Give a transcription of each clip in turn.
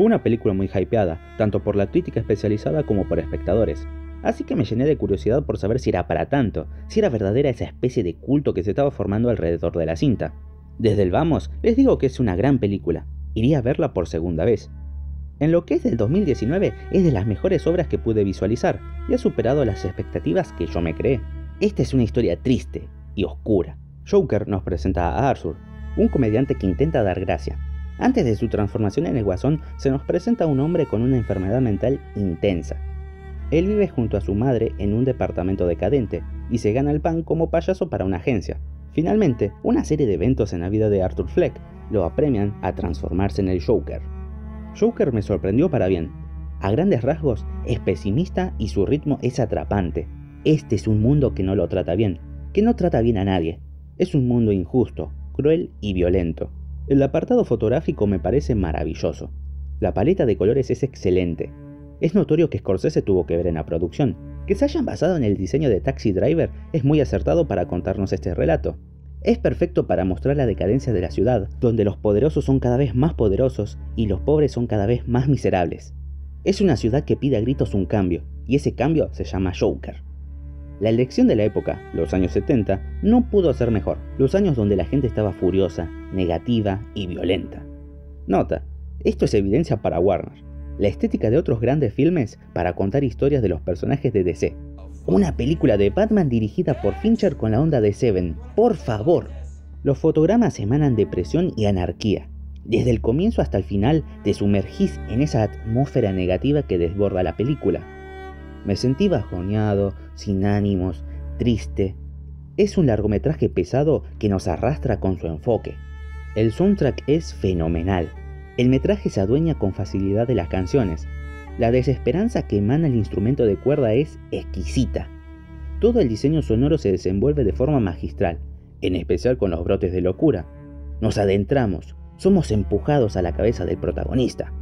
Fue una película muy hypeada, tanto por la crítica especializada como por espectadores. Así que me llené de curiosidad por saber si era para tanto, si era verdadera esa especie de culto que se estaba formando alrededor de la cinta. Desde el vamos, les digo que es una gran película. Iría a verla por segunda vez. En lo que es del 2019, es de las mejores obras que pude visualizar y ha superado las expectativas que yo me creé. Esta es una historia triste y oscura. Joker nos presenta a Arthur, un comediante que intenta dar gracia. Antes de su transformación en el guasón, se nos presenta un hombre con una enfermedad mental intensa. Él vive junto a su madre en un departamento decadente y se gana el pan como payaso para una agencia. Finalmente, una serie de eventos en la vida de Arthur Fleck lo apremian a transformarse en el Joker. Joker me sorprendió para bien. A grandes rasgos, es pesimista y su ritmo es atrapante. Este es un mundo que no lo trata bien, que no trata bien a nadie. Es un mundo injusto, cruel y violento. El apartado fotográfico me parece maravilloso. La paleta de colores es excelente. Es notorio que Scorsese tuvo que ver en la producción. Que se hayan basado en el diseño de Taxi Driver es muy acertado para contarnos este relato. Es perfecto para mostrar la decadencia de la ciudad, donde los poderosos son cada vez más poderosos y los pobres son cada vez más miserables. Es una ciudad que pide a gritos un cambio, y ese cambio se llama Joker. La elección de la época, los años 70, no pudo ser mejor, los años donde la gente estaba furiosa, negativa y violenta. Nota, esto es evidencia para Warner, la estética de otros grandes filmes para contar historias de los personajes de DC. Una película de Batman dirigida por Fincher con la onda de Seven, por favor. Los fotogramas emanan depresión y anarquía. Desde el comienzo hasta el final te sumergís en esa atmósfera negativa que desborda la película. Me sentí bajoneado, sin ánimos, triste. Es un largometraje pesado que nos arrastra con su enfoque. El soundtrack es fenomenal. El metraje se adueña con facilidad de las canciones. La desesperanza que emana el instrumento de cuerda es exquisita. Todo el diseño sonoro se desenvuelve de forma magistral, en especial con los brotes de locura. Nos adentramos, somos empujados a la cabeza del protagonista.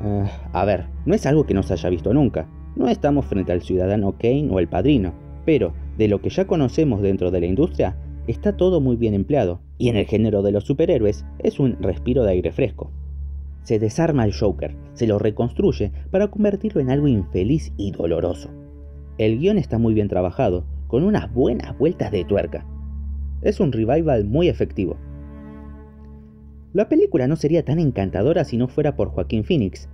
Ah, a ver, no es algo que no se haya visto nunca. No estamos frente al ciudadano Kane o el padrino, pero de lo que ya conocemos dentro de la industria, está todo muy bien empleado, y en el género de los superhéroes es un respiro de aire fresco. Se desarma al Joker, se lo reconstruye para convertirlo en algo infeliz y doloroso. El guion está muy bien trabajado, con unas buenas vueltas de tuerca. Es un revival muy efectivo. La película no sería tan encantadora si no fuera por Joaquín Phoenix,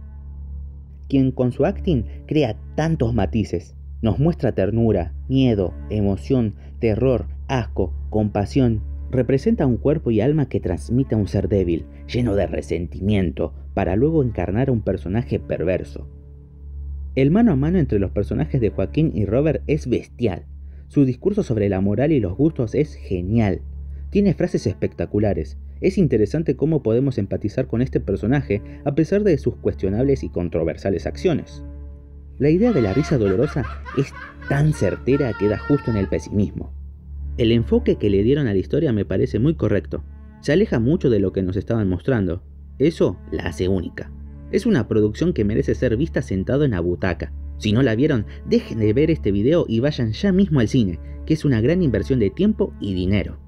quien con su acting crea tantos matices. Nos muestra ternura, miedo, emoción, terror, asco, compasión. Representa un cuerpo y alma que transmite a un ser débil, lleno de resentimiento, para luego encarnar a un personaje perverso. El mano a mano entre los personajes de Joaquín y Robert es bestial. Su discurso sobre la moral y los gustos es genial. Tiene frases espectaculares. Es interesante cómo podemos empatizar con este personaje a pesar de sus cuestionables y controversiales acciones. La idea de la risa dolorosa es tan certera que da justo en el pesimismo. El enfoque que le dieron a la historia me parece muy correcto. Se aleja mucho de lo que nos estaban mostrando. Eso la hace única. Es una producción que merece ser vista sentado en la butaca. Si no la vieron, dejen de ver este video y vayan ya mismo al cine, que es una gran inversión de tiempo y dinero.